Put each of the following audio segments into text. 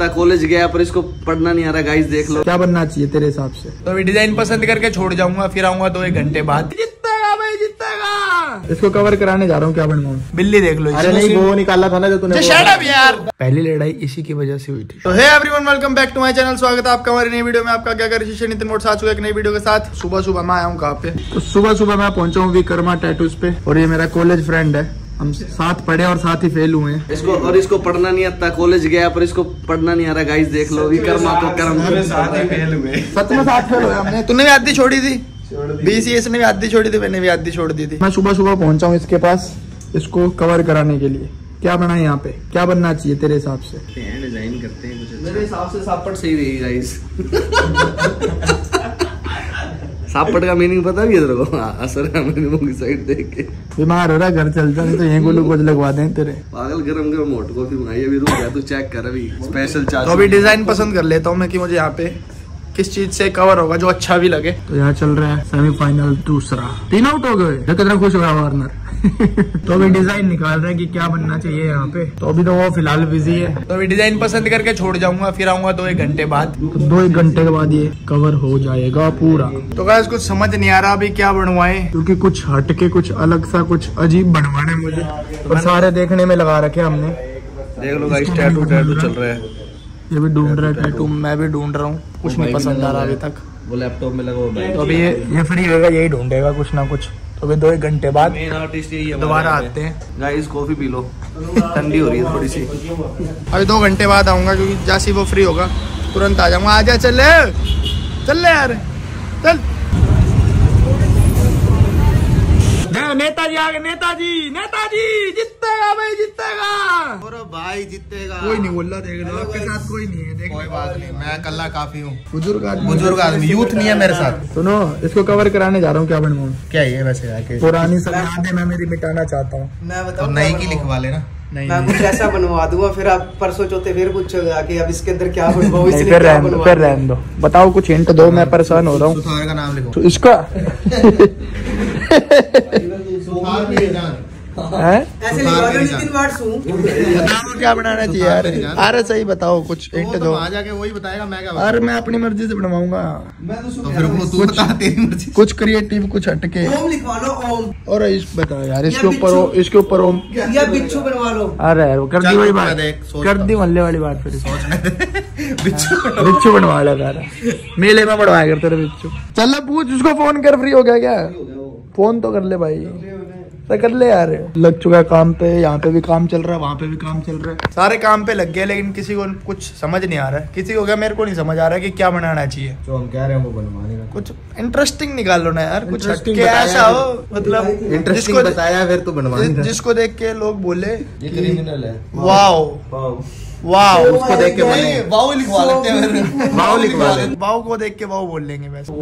आता कॉलेज गया पर इसको पढ़ना नहीं आ रहा गाइस देख लो। क्या बनना चाहिए तेरे हिसाब से? तो अभी डिज़ाइन पसंद करके छोड़ जाऊँगा फिर आऊँगा दो एक घंटे बाद। इसको कवर कराने जा रहा हूँ क्या बनवाऊँ बिल्ली देख लो अरे नहीं वो निकाला था ना जो तूने up यार। पहली लड़ाई इसी की वजह से हुई थी। तो hey everyone welcome back to my channel स्वागत है आपका हमारी नई वीडियो में। आपका क्या कर नितिन मोट आ चुका है एक नई वीडियो के साथ। सुबह सुबह मैं आया हूँ कहाँ पे? तो सुबह सुबह मैं पहुँचा हूँ विकर्मा टैटूज पे और ये मेरा कॉलेज फ्रेंड है। हम साथ पढ़े और साथ ही फेल हुए इसको और इसको पढ़ना नहीं आता कॉलेज गया पर इसको पढ़ना नहीं आ रहा गाइस देख लो विकर्मा तो कर्म सच में साथ फेल हुए हमने। तूने भी आधी छोड़ी थी? बीसीएस ने भी आधी छोड़ी थी मैंने भी आधी छोड़ दी थी। मैं सुबह सुबह पहुँचा हूँ इसके पास इसको कवर कराने के लिए। क्या बना है यहाँ पे? क्या बनना चाहिए तेरे हिसाब से? डिज़ाइन करते हैं कुछ मेरे हिसाब से सापट सही रहेगी गाइस सापट का मीनिंग पता भी है तेरे को? हाँ, असर है मीनिंग की साइड देख के। बीमार हो रहा घर चलता जा नहीं तो यहीं ग्लूकोज लगवा दें तेरे। पागल गरम गरम मोट कॉफ़ी मंगाई अभी रुक गया तू चेक कर अभी स्पेशल चार्ज तो अभी डिज़ाइन पसंद कर लेता हूँ मैं कि मुझे यहाँ पे किस चीज़ से कवर होगा जो अच्छा भी लगे। तो यहाँ चल रहा है सेमीफाइनल दूसरा। तीन आउट हो गए। देख कितना खुश हो रहा वार्नर तो अभी डिज़ाइन निकाल रहे हैं कि क्या बनना चाहिए यहाँ पे। तो अभी तो वो फ़िलहाल बिज़ी है। तो अभी डिज़ाइन पसंद करके छोड़ जाऊँगा फिर आऊँगा दो एक घंटे बाद। तो दो एक घंटे के बाद ये कवर हो जाएगा पूरा। तो गाइस कुछ समझ नहीं आ रहा अभी क्या बनवाए। क्योंकि कुछ हटके कुछ अलग सा कुछ अजीब बनवाना है मुझे। और सारे देखने में लगा रखे हमने। देख लो गाइस टैटू टैटू चल रहा है। ये भी ढूंढ रहा है टैटू मैं भी ढूंढ रहा हूँ। कुछ नहीं पसंद आ रहा अभी तक। वो लैपटॉप में लगा हुआ भाई तो अभी ये ये फ्री होगा यही ढूंढेगा कुछ ना कुछ। तो अभी दो एक घंटे बाद मेन आर्टिस्ट यही दोबारा आते हैं। गाइस कॉफ़ी पी लो। ठंडी हो रही है थोड़ी सी। अभी दो घंटे बाद आऊँगा क्योंकि जैसे वो फ्री होगा तुरंत आ जाऊँगा। आ जा चल चल ले यार। चल। नेताजी आ गए नेताजी नेताजी जीतेगा भाई जीतेगा। और भाई जीतेगा। कोई नहीं बोल रहा देख लो आपके साथ कोई नहीं है देख कोई बात नहीं मैं कल्ला काफ़ी हूँ। बुज़ुर्ग आदमी। बुज़ुर्ग आदमी यूथ नहीं है मेरे साथ। सुनो इसको कवर कराने जा रहा हूँ क्या बनवाऊँ क्या ये वैसे पुरानी सब यादें मैं मेरी मिटाना चाहता हूँ। मैं तो बताऊँ नई की लिखवा लेना। नहीं मैं कुछ ऐसा बनवा दूँगा फिर आप परसों चौथे फिर पूछोगे कि अब इसके अंदर क्या बनवाओ इसने फिर क्या रहने दो बनवा फिर? रहने दो। बताओ कुछ हिंट दो मैं परेशान हो रहा हूँ। का नाम लिखो। तो इसका ऐसे हूँ बताओ क्या बनाना चाहिए? यार अरे सही बताओ कुछ हिंट दो। आ जाके वही बताएगा मैं क्या अरे मैं अपनी मर्ज़ी से बनवाऊँगा। तो फिर वो तू बता तेरी मर्ज़ी कुछ क्रिएटिव कुछ हटके। ओम लिखवा लो ओम। और इस बताओ यार इसके ऊपर हो इसके ऊपर हो या बिच्छू बनवा लो। अरे यार वो कर दी चल, बात। कर दी मल्ले वाली बात फिर। बिच्छू बिच्छू बनवा लो यार। मेले में बनवाया कर तेरे बिच्छू। चल पूछ उसको फ़ोन कर फ्री हो गया क्या? फ़ोन तो कर ले भाई। तो कर ले यार लग चुका है काम पे यहाँ पे भी काम चल रहा है वहाँ पे भी काम चल रहा है। सारे काम पे लग गए लेकिन किसी को कुछ समझ नहीं आ रहा है। किसी को क्या मेरे को नहीं समझ आ रहा है कि क्या बनाना चाहिए। जो हम कह रहे हैं वो बनवाने का। कुछ इंटरेस्टिंग निकाल लो ना यार कुछ ऐसा हो मतलब इंटरेस्टिंग जिसको बताया फिर तो बनवाने जिसको देख के लोग बोले वाह क्रिमिनल है। वाओ वाओ उसको देख के बनेगा वाओ लिखवा लेते हैं वाओ लिखवा ले वाओ को देख के वाओ बोल लेंगे वैसे।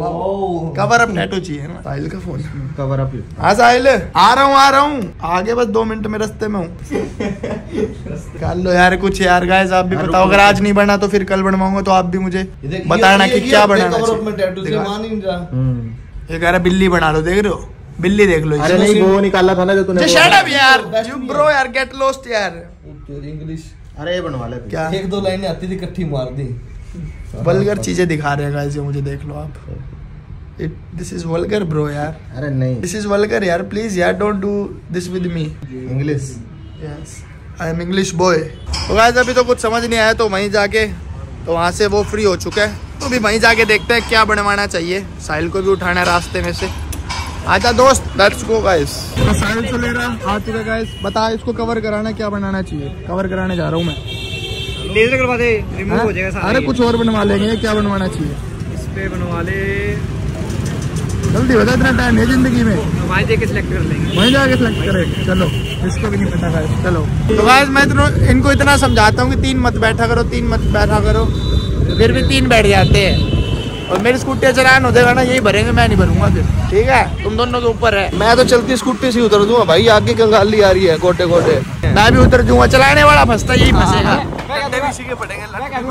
कवर अप टैटू चाहिए ना। साहिल का फ़ोन कवर अप हाँ साहिल आ रहा हूँ आ रहा हूँ। आगे बस दो मिनट में रस्ते में हूँ। कर लो यार कुछ यार गाइस आप भी बताओ। अगर आज नहीं बना तो फिर कल बनवाऊँगा तो आप भी मुझे बताना कि क्या बनाना कवर अप में टैटू से मान नहीं रहा। ये कह रहा बिल्ली बना लो देख रहे हो? बिल्ली देख लो अरे नहीं वो निकाला था ना जो तूने शट अप यार। ब्रो यार गेट लॉस्ट यार। इंग्लिश अरे ये बनवा ले क्या? एक दो लाइनें आती थी इकट्ठी मार दी। वल्गर चीज़ें दिखा रहे हैं गाइस ये मुझे देख लो आप। It this is vulgar bro यार। अरे नहीं। दिस इज़ वल्गर यार प्लीज़ यार don't do this with me English yes I am English boy तो गाइस अभी तो कुछ समझ नहीं आया तो वहीं जाके तो वहाँ से वो फ्री हो चुका है। तो अभी वहीं जाके देखते हैं क्या बनवाना चाहिए। साहिल को भी उठाना है रास्ते में से। आजा दोस्त लेट्स गो गाइस तो साहिल से ले रहा आ चुका गाइस बता इसको कवर कराना क्या बनाना चाहिए? कवर कराने जा रहा हूँ मैं। लेजर करवा दे रिमूव हाँ? हो? जाएगा सारा अरे कुछ और बनवा लेंगे क्या बनवाना चाहिए? इस पे बनवा ले। जल्दी बता इतना टाइम है ज़िंदगी में। वहाँ देख के सिलेक्ट कर लेंगे। वहीं जाके सेलेक्ट करें। चलो इसको भी नहीं पता गाइस चलो। तो गाइस मैं इतना इनको इतना समझाता हूँ कि तीन मत बैठा करो तीन मत बैठा करो। फिर भी तीन बैठ जाते हैं। और मेरी स्कूटी चलान हो जाएगा ना यही भरेंगे मैं नहीं भरूँगा फिर। ठीक है। तुम दोनों के ऊपर है। मैं तो चलती स्कूटी से उतर दूँगा भाई आगे कंगाली आ रही है गोटे गोटे मैं भी उतर जाऊँगा चलाने वाला फंसता यही फंसेगा।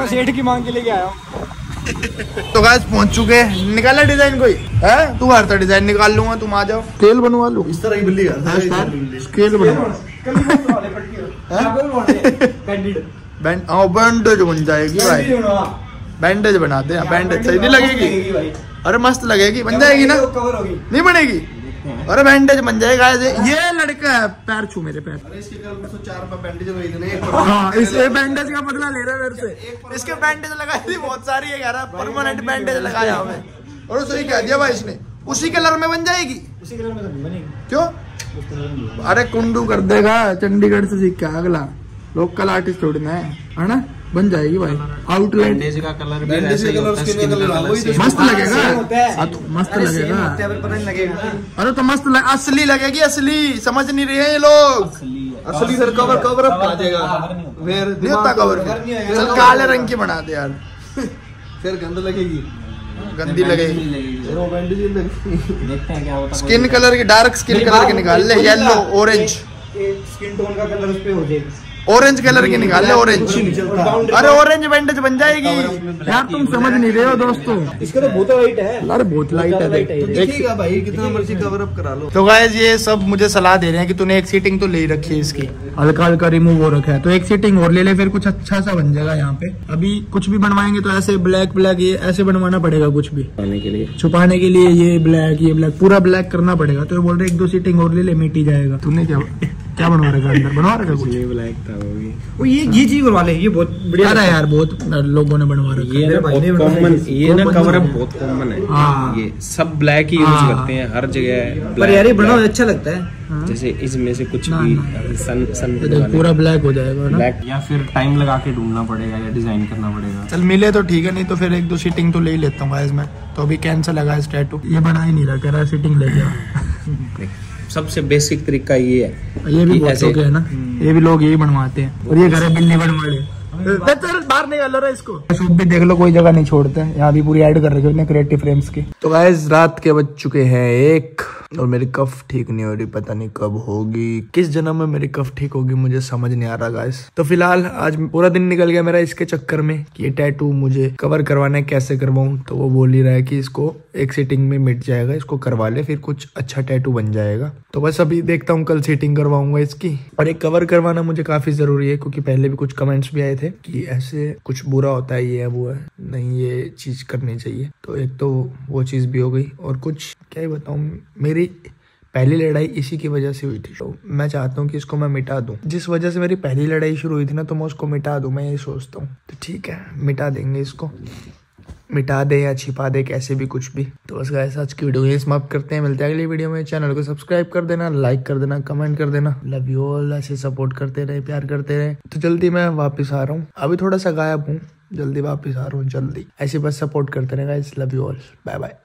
सेठ की मांग के लेके आया हूँ। तो गाइस पहुँच चुके हैं। निकाला डिज़ाइन कोई? है? तू हर डिज़ाइन निकाल लूँगा तुम आ जाओ। स्केल बनवा लूँ। इस तरह की बिल्ली स्केल बनवा बैंड हाँ? बैंडेज बन जाएगी भाई। बैंडेज बनाते हैं। बैंडेज सही नहीं लगेगी। अरे मस्त लगेगी बन जाएगी ना? कवर होगी। नहीं बनेगी? अरे बैंडेज बन जाएगा ये लड़का है पैर छू मेरे पैर। हाँ इस बैंडेज का बदला ले रहा है मेरे से। इसके बैंडेज लगाई थी बहुत सारी है यार परमानेंट बैंडेज लगाया हमें। और सही कह दिया भाई इसने? उसी कलर में बन जाएगी। उसी कलर में तो बनेगी। क्यों? अरे कुंडू कर देगा चंडीगढ़ से सीख के अगला। लोकल आर्टिस्ट थोड़ी ना है है ना? बन जाएगी भाई। आउटलाइन तो मस्त लगेगा। मस्त अरे लगेगा। अरे तो मस्त लग... असली लगेगी असली। समझ नहीं रहे ये लोग। असली सर कवर कवर अप आ जाएगा फिर होता। कवर चल काले रंग की बना दे यार। फिर गंद लगेगी। गंदी लगेगी। वो बैंडेज लगेगी। देखते क्या होता स्किन कलर की डार्क स्किन कलर की निकाल ले येलो ऑरेंज स्किन टोन का कलर उस पे हो जाएगा। ऑरेंज कलर की निकाल ले ऑरेंज अरे ऑरेंज बैंडेज बन जाएगी। यार तुम समझ नहीं रहे हो दोस्तों। इसका तो बहुत वाइट है। अरे बहुत लाइट है भाई कितना मर्ज़ी कवर अप करा लो। तो गाइस ये सब मुझे सलाह दे रहे हैं कि तूने एक सीटिंग तो ले रखी है इसकी। हल्का हल्का रिमूव हो रखा है। तो एक सीटिंग और ले ले फिर कुछ अच्छा सा बन जाएगा यहाँ पे। अभी कुछ भी बनवाएँगे तो ऐसे ब्लैक ब्लैक ये ऐसे बनवाना पड़ेगा कुछ भी। पाने के लिए। छुपाने के लिए ये ब्लैक ये ब्लैक पूरा ब्लैक करना पड़ेगा। तो ये बोल रहे एक दो सीटिंग और ले ले मिट ही जाएगा। तूने क्या क्या बनवा रखा अंदर? बनवा रखा कुछ? ये ब्लैक था वो भी। वो ये ये चीज़ बनवा ले ये बहुत बढ़िया अरे यार बहुत लोगों ने बनवा रखा ये ना बहुत कॉमन ये। ना कवर अप बहुत कॉमन है। हाँ। ये सब ब्लैक ही यूज़ हाँ। करते हैं हर जगह पर यार ये बना अच्छा लगता है। जैसे इसमें से कुछ भी सन सन पूरा ब्लैक हो जाएगा ना। ब्लैक या फिर टाइम लगा के ढूंढना पड़ेगा या डिज़ाइन करना पड़ेगा। चल मिले तो ठीक है नहीं तो फिर एक दो सीटिंग तो ले ही लेता हूँ गाइस मैं। तो अभी कैंसिल लगा इस टैटू ये बना ही नहीं रहा कह रहा सीटिंग ले गया। सबसे बेसिक तरीका ये है ये भी बहुत ऐसे- है ना। ये भी लोग यही बनवाते हैं। और ये घर बिल्ली बनवा ले चल बाहर नहीं रहा इसको। शूट भी देख लो कोई जगह नहीं छोड़ते। हैं यहाँ भी पूरी ऐड कर रखी है क्रिएटिव फ्रेम्स की। तो गाइस रात के बज चुके हैं एक। और मेरी कफ ठीक नहीं हो रही, पता नहीं कब होगी। किस जन्म में मेरी कफ ठीक होगी, मुझे समझ नहीं आ रहा गाइस तो फ़िलहाल, आज पूरा दिन निकल गया मेरा इसके चक्कर में कि ये टैटू मुझे कवर करवाना है, कैसे करवाऊं? तो वो बोल ही रहा है कि इसको एक सीटिंग में मिट जाएगा, इसको करवा ले, फिर कुछ अच्छा टैटू बन जाएगा। तो बस अभी देखता हूँ, कल सीटिंग करवाऊँगा इसकी। और एक कवर करवाना मुझे काफ़ी ज़रूरी है, क्योंकि पहले भी कुछ कमेंट्स भी आए थे कि ऐसे कुछ बुरा होता है, ये है, वो है। नहीं, ये चीज़ करनी चाहिए। तो एक तो वो चीज़ भी हो गई। और कुछ क्या ही बताऊँ, मेरी पहली लड़ाई इसी की वजह से हुई थी। तो मैं चाहता हूँ कि इसको मैं मिटा दूँ। जिस वजह से मेरी पहली लड़ाई शुरू हुई थी ना तो मैं उसको मिटा दूँ, मैं यही सोचता हूँ। तो ठीक है, मिटा देंगे इसको। मिटा दे या छिपा दे, कैसे भी कुछ भी। तो बस गाइस आज की वीडियो यही समाप्त करते हैं। मिलते हैं अगली वीडियो में। चैनल को सब्सक्राइब कर देना लाइक कर देना कमेंट कर देना। लव यू ऑल ऐसे सपोर्ट करते रहे, प्यार करते रहे। तो जल्दी मैं वापस आ रहा हूँ। अभी थोड़ा सा गायब हूँ। जल्दी वापस आ रहा हूँ, जल्दी। ऐसे बस सपोर्ट करते रहे guys love you all bye bye